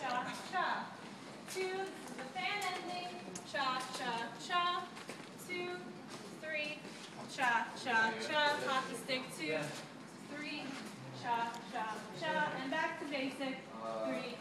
cha-cha. Two, the fan ending, cha-cha-cha. Two, three, cha-cha-cha. Hockey stick, two, three, cha-cha-cha. And back to basic, three,